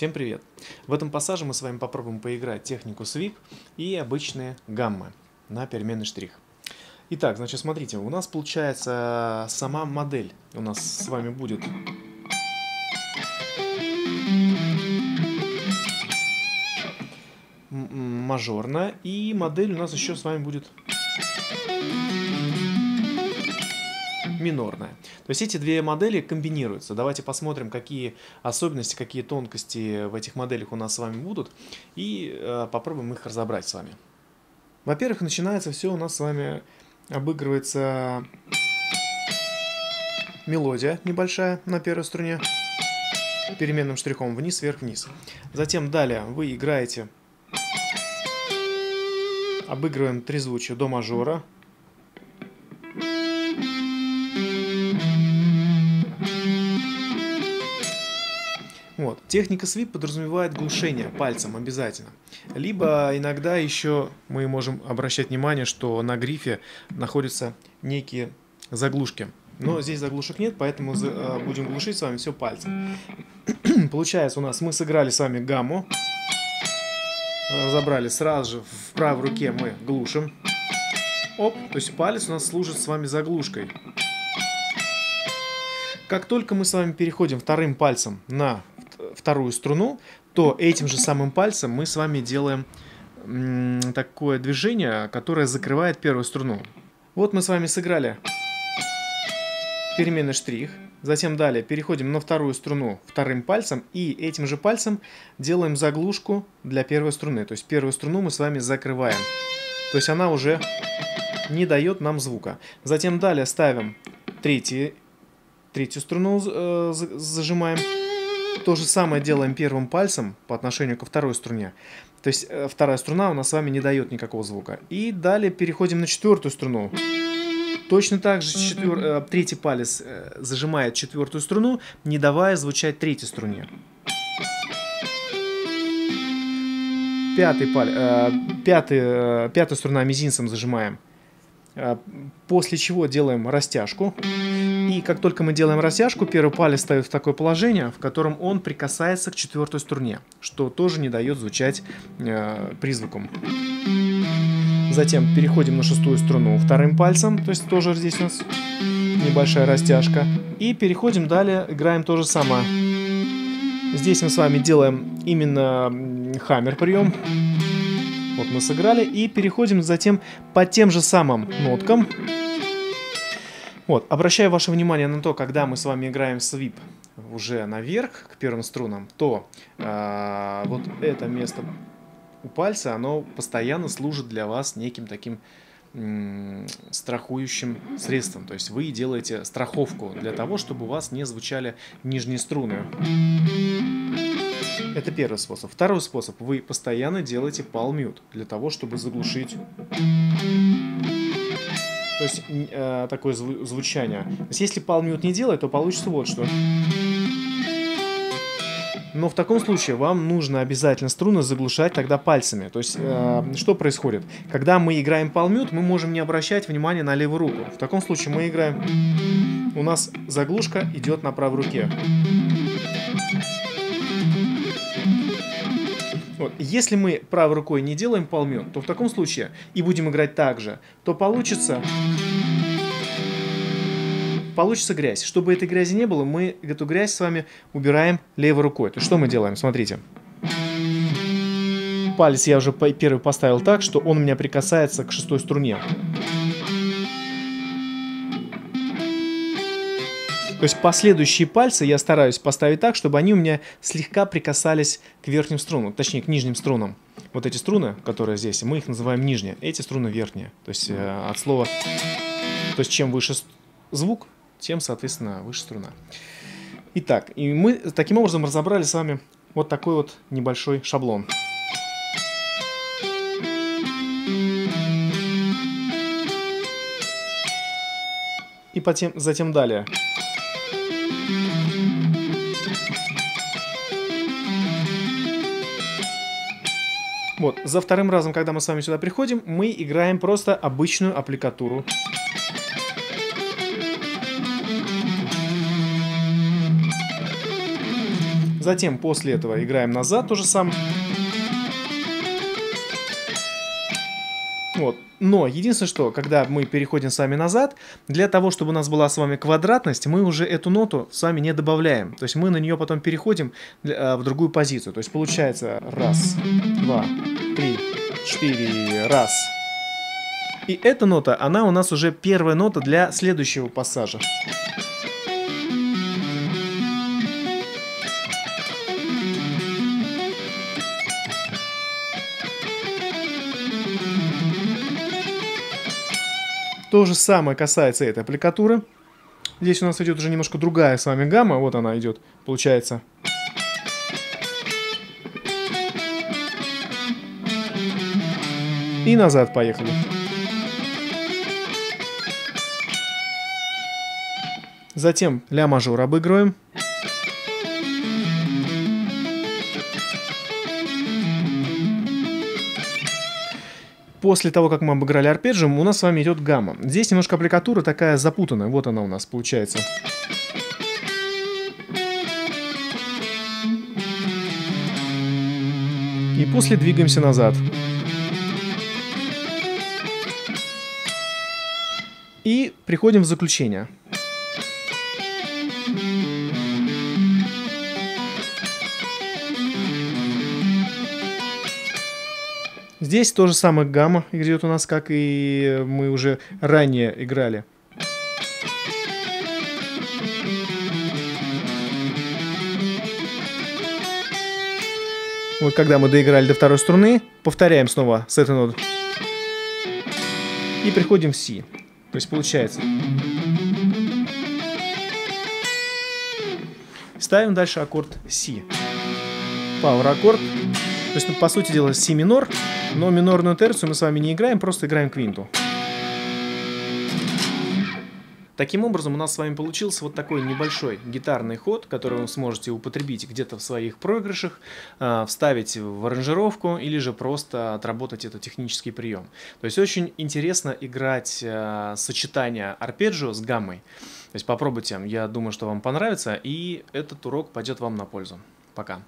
Всем привет! В этом пассаже мы с вами попробуем поиграть технику свип и обычные гаммы на переменный штрих. Итак, значит, смотрите, у нас получается сама модель у нас с вами будет мажорная, и модель у нас еще с вами будет минорная. То есть эти две модели комбинируются. Давайте посмотрим, какие особенности, какие тонкости в этих моделях у нас с вами будут, и э, попробуем их разобрать с вами. Во-первых, начинается все у нас с вами обыгрывается мелодия небольшая на первой струне переменным штрихом вниз, вверх, вниз. Затем далее вы играете, обыгрываем трезвучие до мажора, Техника свип подразумевает глушение пальцем обязательно. Либо иногда еще мы можем обращать внимание, что на грифе находятся некие заглушки. Но здесь заглушек нет, поэтому э, будем глушить с вами все пальцем. Получается у нас мы сыграли с вами гамму. Разобрали сразу же в правой руке мы глушим. Оп, то есть палец у нас служит с вами заглушкой. Как только мы с вами переходим вторым пальцем на вторую струну, то этим же самым пальцем мы с вами делаем такое движение, которое закрывает первую струну. Вот мы с вами сыграли переменный штрих, затем далее переходим на вторую струну вторым пальцем и этим же пальцем делаем заглушку для первой струны. То есть первую струну мы с вами закрываем. То есть она уже не дает нам звука. Затем далее ставим третий, третью струну, э, зажимаем. То же самое делаем первым пальцем по отношению ко второй струне. То есть э, вторая струна у нас с вами не дает никакого звука. И далее переходим на четвертую струну. Точно так же четвер... э, третий палец э, зажимает четвертую струну, не давая звучать третьей струне. Пятый палец, э, пятый, э, пятая струна мизинцем зажимаем. После чего делаем растяжку. И как только мы делаем растяжку, первый палец ставит в такое положение, в котором он прикасается к четвертой струне, что тоже не дает звучать э, призвуком. Затем переходим на шестую струну вторым пальцем, то есть тоже здесь у нас небольшая растяжка. И переходим далее, играем то же самое. Здесь мы с вами делаем именно хаммер прием. Вот мы сыграли и переходим затем по тем же самым ноткам. Вот, обращаю ваше внимание на то, когда мы с вами играем свип уже наверх к первым струнам, то э, вот это место у пальца, оно постоянно служит для вас неким таким страхующим средством. То есть вы делаете страховку для того, чтобы у вас не звучали нижние струны. Это первый способ. Второй способ. Вы постоянно делаете palm для того, чтобы заглушить то есть э, такое зву звучание. То есть если palm не делать, то получится вот что. Но в таком случае вам нужно обязательно струны заглушать тогда пальцами. То есть э, что происходит? Когда мы играем palm мы можем не обращать внимания на левую руку. В таком случае мы играем... У нас заглушка идет на правой руке. Вот. Если мы правой рукой не делаем полмен, то в таком случае и будем играть так же, то получится получится грязь. Чтобы этой грязи не было, мы эту грязь с вами убираем левой рукой. То есть что мы делаем? Смотрите. Палец я уже первый поставил так, что он у меня прикасается к шестой струне. То есть последующие пальцы я стараюсь поставить так, чтобы они у меня слегка прикасались к верхним струнам, точнее к нижним струнам. Вот эти струны, которые здесь, мы их называем нижние, эти струны верхние. То есть э, от слова, то есть чем выше звук, тем, соответственно, выше струна. Итак, и мы таким образом разобрали с вами вот такой вот небольшой шаблон. И потом, затем далее. Вот, за вторым разом, когда мы с вами сюда приходим, мы играем просто обычную аппликатуру. Затем после этого играем назад то же самое. Вот. Но единственное, что когда мы переходим с вами назад, для того, чтобы у нас была с вами квадратность, мы уже эту ноту с вами не добавляем. То есть мы на нее потом переходим э, в другую позицию. То есть получается раз, два, три, четыре, раз. И эта нота, она у нас уже первая нота для следующего пассажа. То же самое касается этой аппликатуры. Здесь у нас идет уже немножко другая с вами гамма. Вот она идет, получается. И назад поехали. Затем ля мажор обыгрываем. После того, как мы обыграли арпеджиум, у нас с вами идет гамма. Здесь немножко аппликатура такая запутанная. Вот она у нас получается. И после двигаемся назад. И приходим в заключение. Здесь тоже самое гамма идет у нас, как и мы уже ранее играли. Вот когда мы доиграли до второй струны, повторяем снова с этой ноты. И приходим в си. То есть получается... Ставим дальше аккорд си. Power аккорд. То есть, ну, по сути дела, си минор, но минорную терцию мы с вами не играем, просто играем квинту. Таким образом, у нас с вами получился вот такой небольшой гитарный ход, который вы сможете употребить где-то в своих проигрышах, э, вставить в аранжировку или же просто отработать этот технический прием. То есть очень интересно играть э, сочетание арпеджио с гаммой. То есть попробуйте, я думаю, что вам понравится, и этот урок пойдет вам на пользу. Пока.